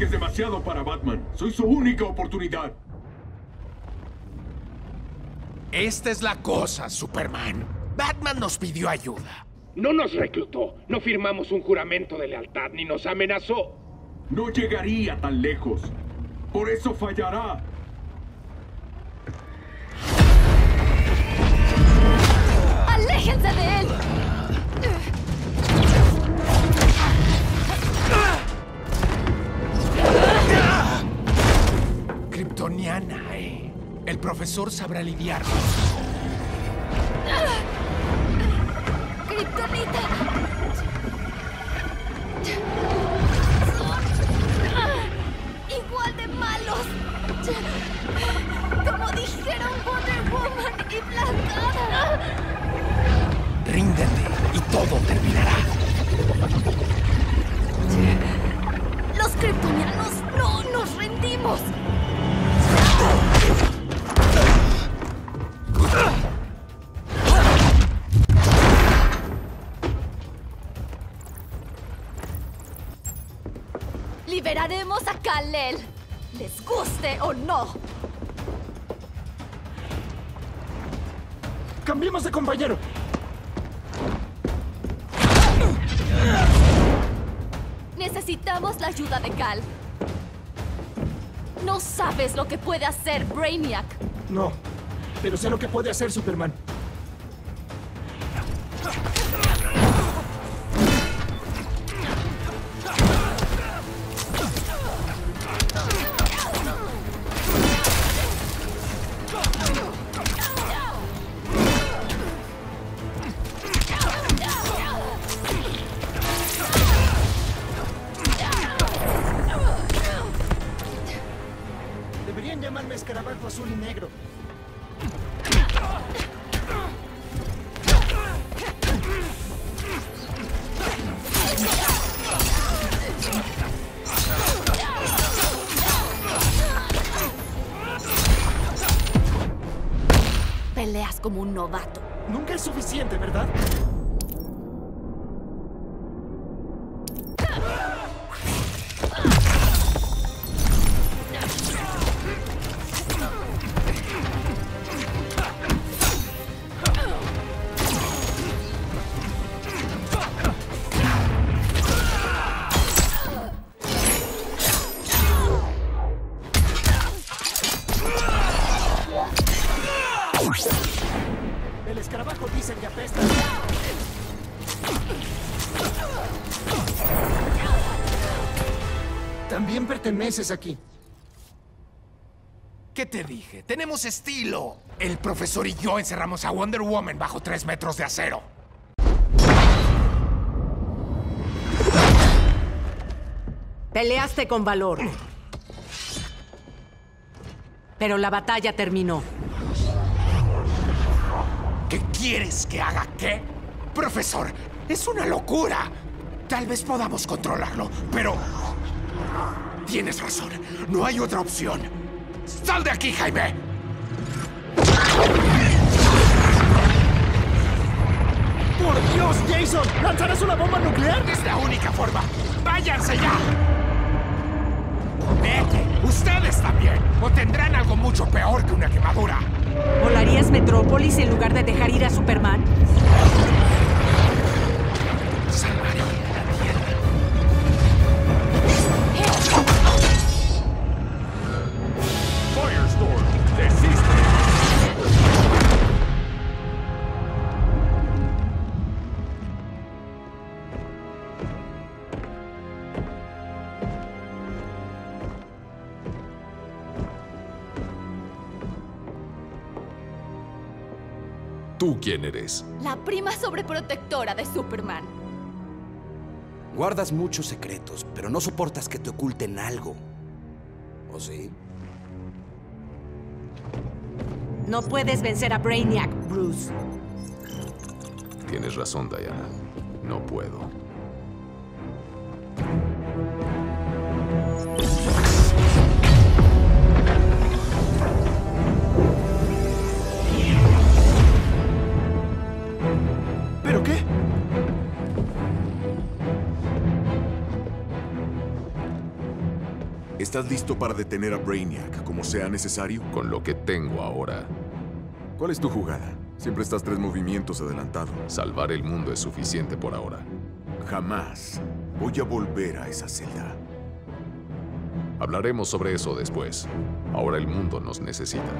Es demasiado para Batman. Soy su única oportunidad. Esta es la cosa, Superman. Batman nos pidió ayuda. No nos reclutó, no firmamos un juramento de lealtad ni nos amenazó. No llegaría tan lejos. Por eso fallará. ¡Aléjense de él! El profesor sabrá lidiar. ¡Kryptonita! ¡Igual de malos! Como dijeron Wonder Woman y Plantada. Ríndete y todo terminará. ¡Los kryptonianos no nos rendimos! Liberaremos a Kal-El, les guste o no. ¡Cambiemos de compañero! Necesitamos la ayuda de Cal. No sabes lo que puede hacer Brainiac. No, pero sé lo que puede hacer Superman. Peleas como un novato. Nunca es suficiente, ¿verdad? Escarabajo dice que apesta. También perteneces aquí. ¿Qué te dije? Tenemos estilo. El profesor y yo encerramos a Wonder Woman bajo tres metros de acero. Peleaste con valor. Pero la batalla terminó. ¿Qué quieres que haga qué? Profesor, es una locura. Tal vez podamos controlarlo, pero... Tienes razón. No hay otra opción. ¡Sal de aquí, Jaime! ¡Por Dios, Jason! ¿Lanzarás una bomba nuclear? Es la única forma. ¡Váyanse ya! Vete, ustedes también. O tendrán algo mucho peor que una quemadura. ¿Volarías Metrópolis en lugar de dejar ir a Superman? ¿Tú quién eres? La prima sobreprotectora de Superman. Guardas muchos secretos, pero no soportas que te oculten algo. ¿O sí? No puedes vencer a Brainiac, Bruce. Tienes razón, Diana. No puedo. ¿Estás listo para detener a Brainiac como sea necesario? Con lo que tengo ahora, ¿Cuál es tu jugada? Siempre estás tres movimientos adelantado. salvar el mundo es suficiente por ahora. Jamás voy a volver a esa celda. Hablaremos sobre eso después. Ahora el mundo nos necesita.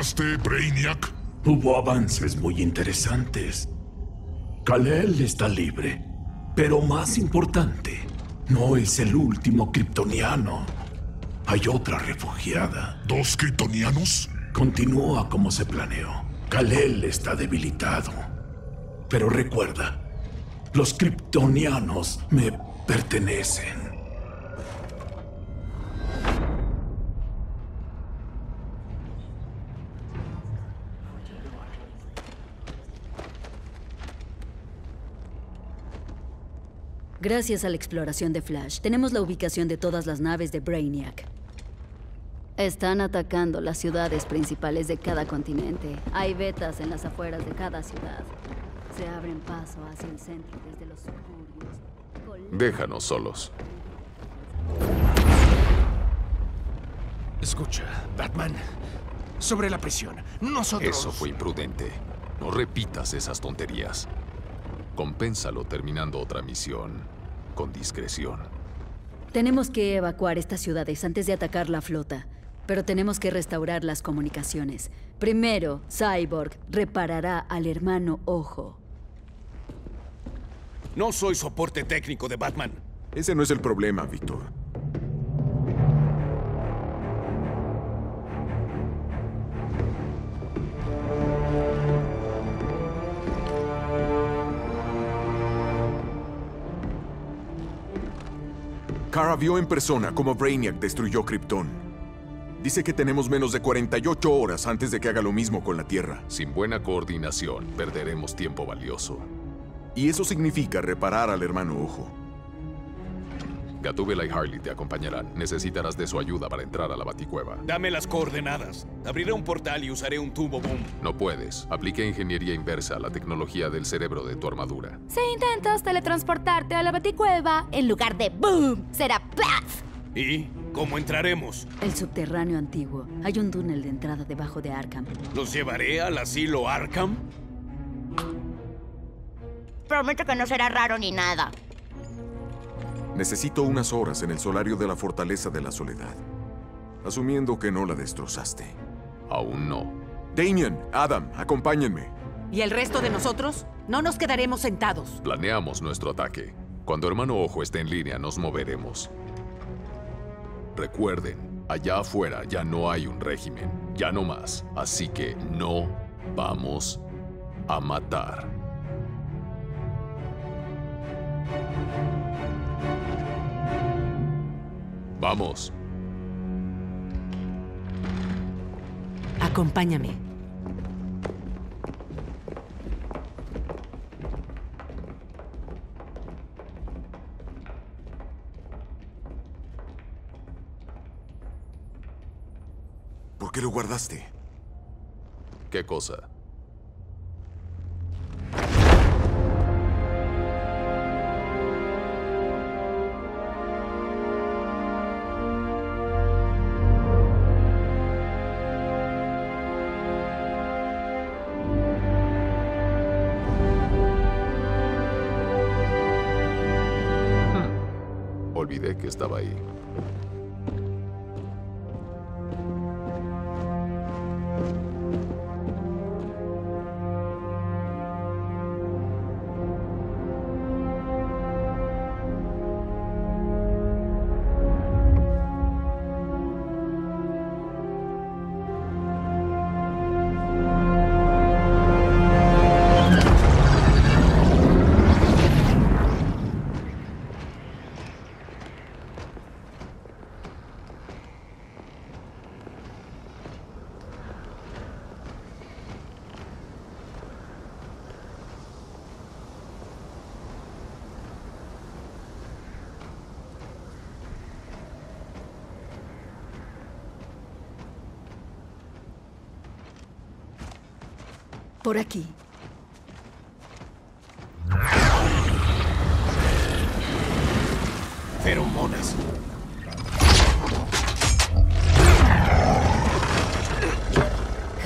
¿Me llamaste Brainiac? Hubo avances muy interesantes. Kal-El está libre, pero más importante, no es el último kryptoniano. Hay otra refugiada. ¿Dos kryptonianos? Continúa como se planeó. Kal-El está debilitado. Pero recuerda, los kryptonianos me pertenecen. Gracias a la exploración de Flash, tenemos la ubicación de todas las naves de Brainiac. Están atacando las ciudades principales de cada continente. Hay vetas en las afueras de cada ciudad. Se abren paso hacia el centro desde los suburbios. Déjanos solos. Escucha, Batman. Sobre la prisión. Nosotros... Eso fue imprudente. No repitas esas tonterías. Compénsalo terminando otra misión. Con discreción. Tenemos que evacuar estas ciudades antes de atacar la flota. Pero tenemos que restaurar las comunicaciones. Primero, Cyborg reparará al hermano Ojo. No soy soporte técnico de Batman. Ese no es el problema, Víctor. Vio en persona cómo Brainiac destruyó Krypton. Dice que tenemos menos de 48 horas antes de que haga lo mismo con la Tierra. Sin buena coordinación, perderemos tiempo valioso. Y eso significa reparar al hermano Ojo. Gatúbela y Harley te acompañarán. Necesitarás de su ayuda para entrar a la baticueva. Dame las coordenadas. Abriré un portal y usaré un tubo boom. No puedes. Apliqué ingeniería inversa a la tecnología del cerebro de tu armadura. Si intentas teletransportarte a la baticueva, en lugar de boom, será plaf. ¿Y cómo entraremos? El subterráneo antiguo. Hay un túnel de entrada debajo de Arkham. ¿Los llevaré al asilo Arkham? Prometo que no será raro ni nada. Necesito unas horas en el solario de la Fortaleza de la Soledad. Asumiendo que no la destrozaste. Aún no. Damian, Adam, acompáñenme. ¿Y el resto de nosotros? No nos quedaremos sentados. Planeamos nuestro ataque. Cuando Hermano Ojo esté en línea, nos moveremos. Recuerden, allá afuera ya no hay un régimen. Ya no más. Así que no vamos a matar. Vamos. Acompáñame. ¿Por qué lo guardaste? ¿Qué cosa? Olvidé que estaba ahí. Por aquí. Feromonas.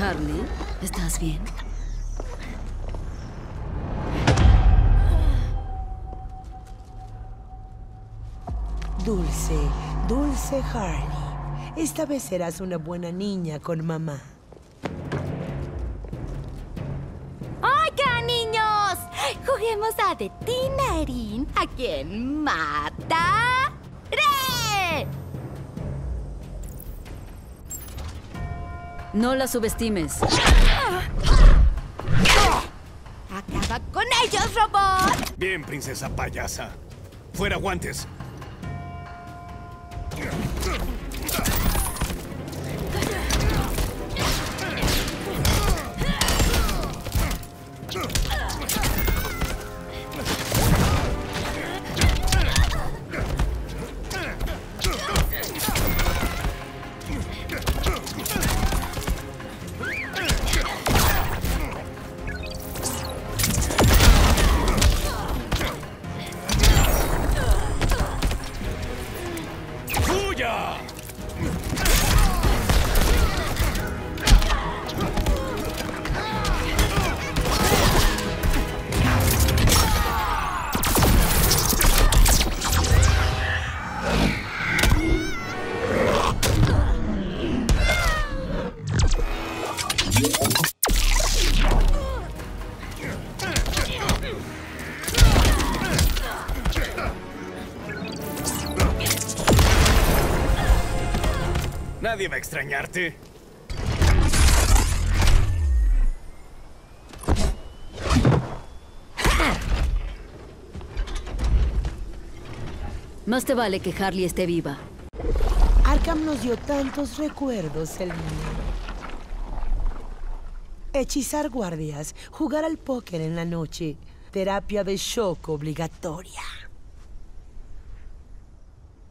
Harley, ¿estás bien? Dulce, dulce Harley. Esta vez serás una buena niña con mamá. Juguemos a de Tinarín a quien mata. ¡Re! No la subestimes. ¡Acaba con ellos, robot! Bien, princesa payasa. Fuera guantes. Nadie va a extrañarte. Más te vale que Harley esté viva. Arkham nos dio tantos recuerdos el niño. Hechizar guardias, jugar al póker en la noche, terapia de shock obligatoria.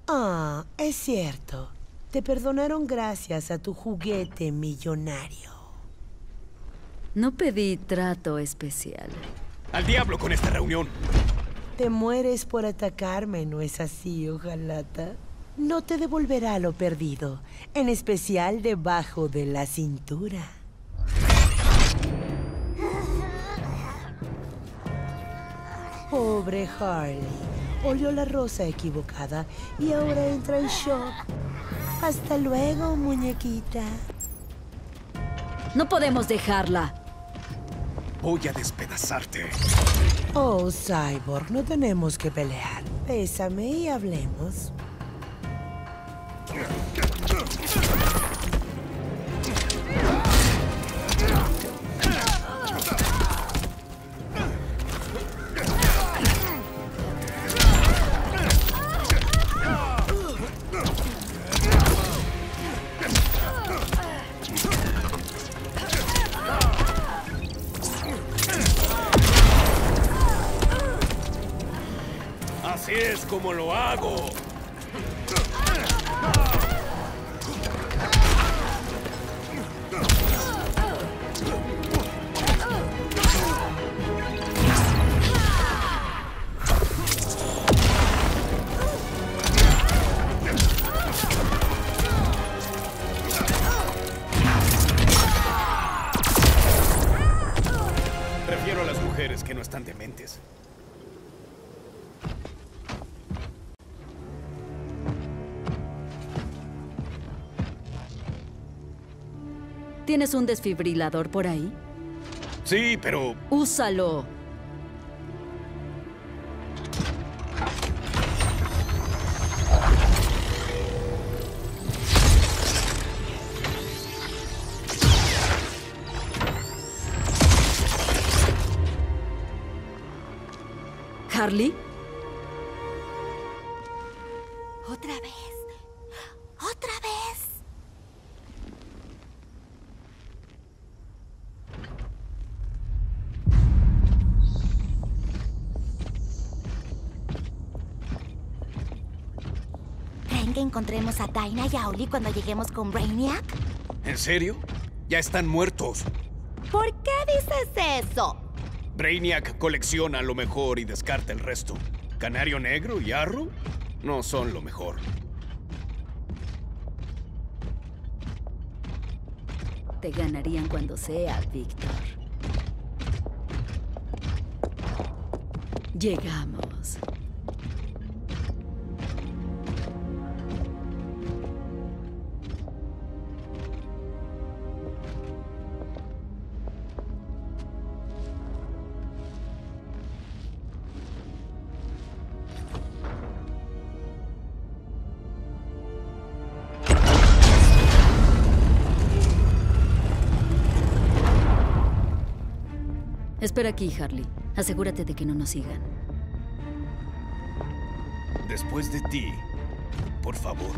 Ah, es cierto. Te perdonaron gracias a tu juguete millonario. No pedí trato especial. Al diablo con esta reunión. Te mueres por atacarme, ¿no es así, ojalata? No te devolverá lo perdido, en especial debajo de la cintura. Pobre Harley. Olió la rosa equivocada y ahora entra en shock. Hasta luego, muñequita. No podemos dejarla. Voy a despedazarte. Oh, Cyborg, no tenemos que pelear. Bésame y hablemos. ¿Tienes un desfibrilador por ahí? Sí, pero Úsalo. ¿Harley? Encontremos a Dinah y a Oli cuando lleguemos con Brainiac? ¿en serio? Ya están muertos. ¿Por qué dices eso? Brainiac colecciona lo mejor y descarta el resto. Canario Negro y Arrow no son lo mejor. Te ganarían cuando sea, Víctor. Llegamos. Espera aquí, Harley. Asegúrate de que no nos sigan. Después de ti, por favor.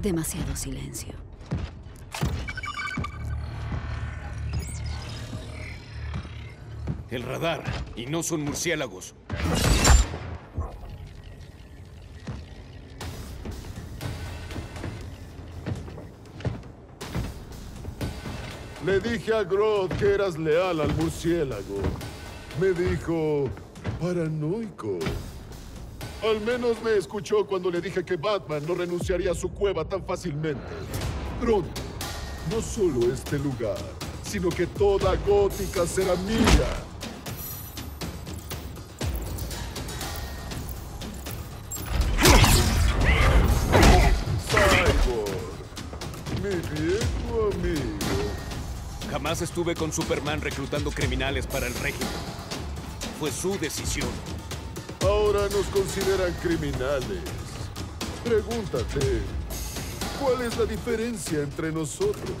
Demasiado silencio. El radar, y no son murciélagos. Le dije a Grodd que eras leal al murciélago. Me dijo... paranoico. Al menos me escuchó cuando le dije que Batman no renunciaría a su cueva tan fácilmente. Pronto, no solo este lugar, sino que toda Gótica será mía. Jamás estuve con Superman reclutando criminales para el régimen. Fue su decisión. Ahora nos consideran criminales. Pregúntate, ¿cuál es la diferencia entre nosotros?